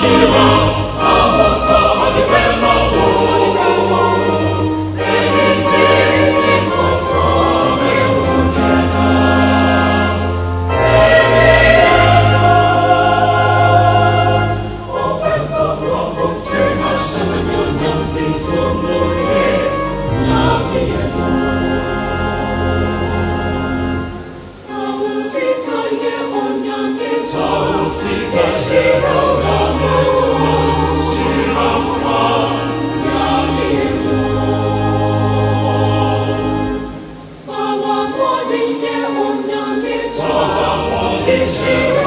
去吧？你也无能力偿还我的心